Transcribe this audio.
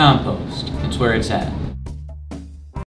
compost. It's where it's at.